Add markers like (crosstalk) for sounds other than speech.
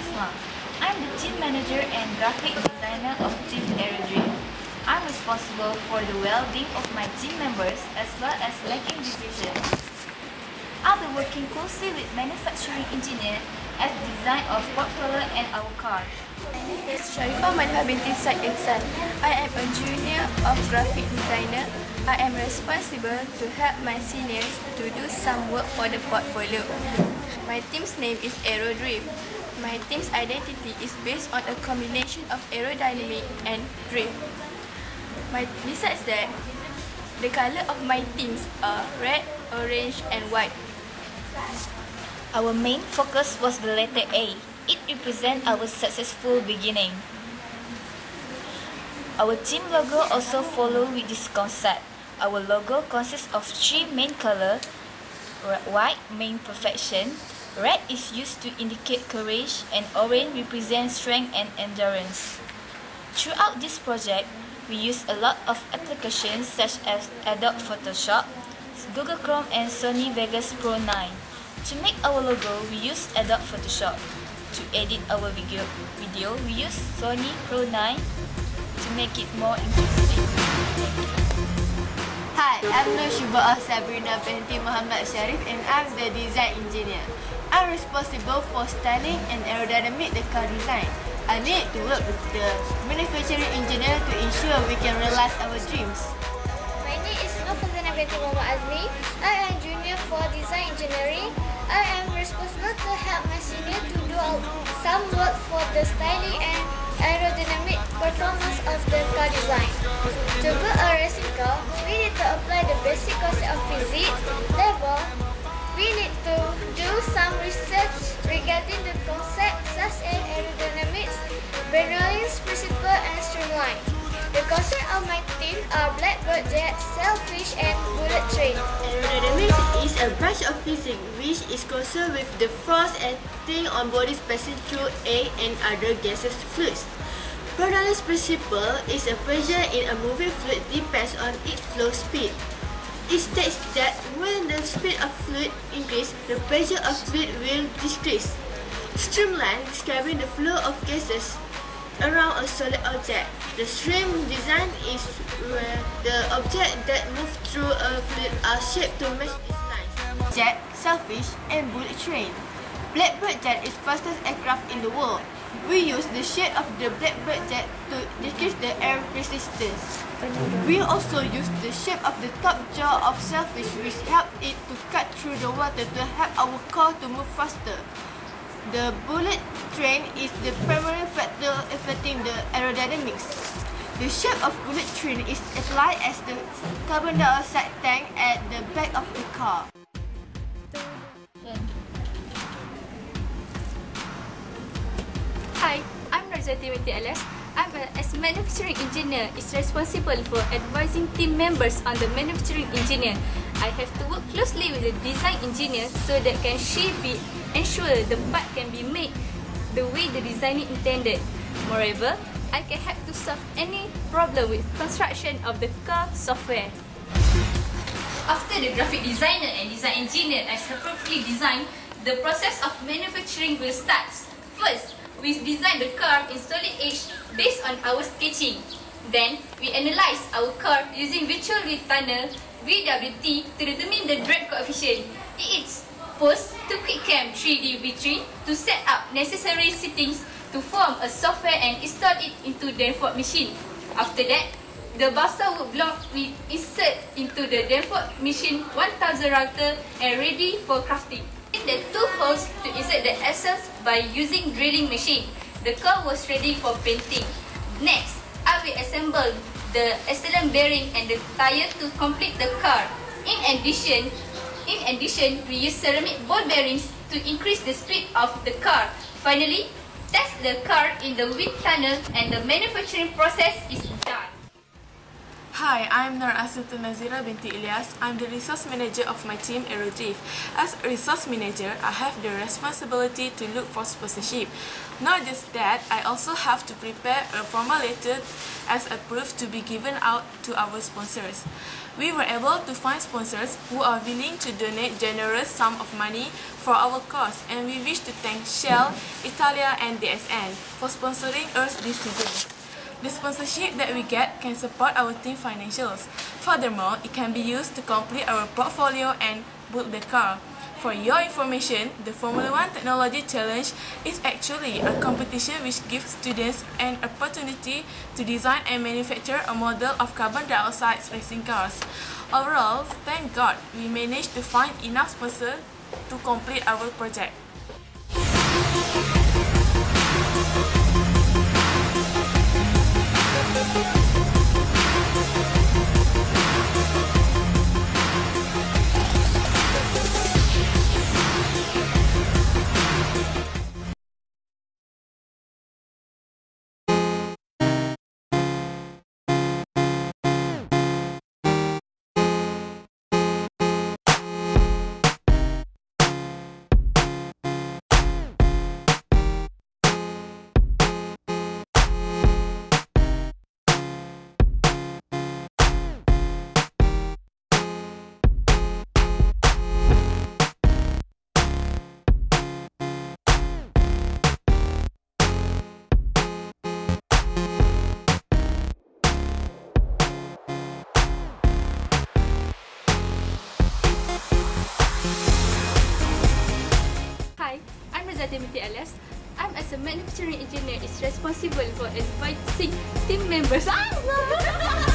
I'm the team manager and graphic designer of Team Aerodrift. I'm responsible for the well-being of my team members as well as making decisions. I'll be working closely with manufacturing engineer as design of portfolio and our car. My name is Sharifah Manha binti Said Insan. I am a junior of graphic designer. I am responsible to help my seniors to do some work for the portfolio. My team's name is Aerodrift. My team's identity is based on a combination of aerodynamic and drift. My, besides that, the color of my teams are red, orange and white. Our main focus was the letter A. It represents our successful beginning. Our team logo also follow with this concept. Our logo consists of three main color. White main perfection, red is used to indicate courage and orange represents strength and endurance. Throughout this project, we use a lot of applications such as Adobe Photoshop, Google Chrome and Sony Vegas Pro 9. To make our logo, we use Adobe Photoshop. To edit our video, video we use Sony Pro 9 to make it more interesting. Hi, I'm Nur Shubah Sabrina binti Muhammad Sharif and I'm the design engineer. I'm responsible for styling and aerodynamic the car design. I need to work with the manufacturing engineer to ensure we can realize our dreams. My name is Nufazana binti Muhammad Azmi. I am junior for design engineering. I am responsible to help my senior to do some work for the styling and aerodynamic performance of the car design. To build a racing car, we need to apply the basic concept of physics level. We need to do some research regarding the concept such as aerodynamics, Bernoulli's principle and streamline. The concept of my team are Blackbird Jet, Sailfish and Bullet Train. A branch of physics which is concerned with the force acting on bodies passing through air and other gaseous fluids. Bernoulli's principle is a pressure in a moving fluid depends on its flow speed. It states that when the speed of fluid increases, the pressure of fluid will decrease. Streamline describing the flow of gases around a solid object. The stream design is where the object that move through a fluid are shaped to match. Jet, sailfish, and bullet train. Blackbird jet is fastest aircraft in the world. We use the shape of the Blackbird jet to decrease the air resistance. We also use the shape of the top jaw of Sailfish which help it to cut through the water to help our car to move faster. The bullet train is the primary factor affecting the aerodynamics. The shape of bullet train is applied as the carbon dioxide tank at the back of the car. Rajati Binti Alas. I'm a, as manufacturing engineer is responsible for advising team members on the manufacturing engineer. I have to work closely with the design engineer so that can she be ensure the part can be made the way the designer intended. Moreover, I can help to solve any problem with construction of the car software. After the graphic designer and design engineer has successfully designed, the process of manufacturing will start. First, we design the car in solid edge based on our sketching. Then, we analyze our car using virtual wind tunnel VWT to determine the drag coefficient. It's post to QuickCam 3D V3 to set up necessary settings to form a software and install it into Danforth machine. After that, the balsa wood block we insert into the Danforth machine 1000 router and ready for crafting. The two holes to insert the axles by using drilling machine. The car was ready for painting. Next, I will assemble the accelerator bearing and the tire to complete the car. In addition, in addition, we use ceramic ball bearings to increase the speed of the car. Finally, test the car in the wind tunnel and the manufacturing process is done. Hi, I'm Nur Asultan Nazira binti Ilyas. I'm the resource manager of my team Aerodrift. As a resource manager, I have the responsibility to look for sponsorship. Not just that, I also have to prepare a formal letter as a proof to be given out to our sponsors. We were able to find sponsors who are willing to donate generous sum of money for our cause and we wish to thank Shell, Italia and DSN for sponsoring us this season. The sponsorship that we get can support our team financials. Furthermore, it can be used to complete our portfolio and build the car. For your information, the Formula One Technology Challenge is actually a competition which gives students an opportunity to design and manufacture a model of carbon dioxide racing cars. Overall, thank God, we managed to find enough sponsors to complete our project. I'm Razati binti Alias. I'm as a manufacturing engineer is responsible for advising team members. Ah! (laughs)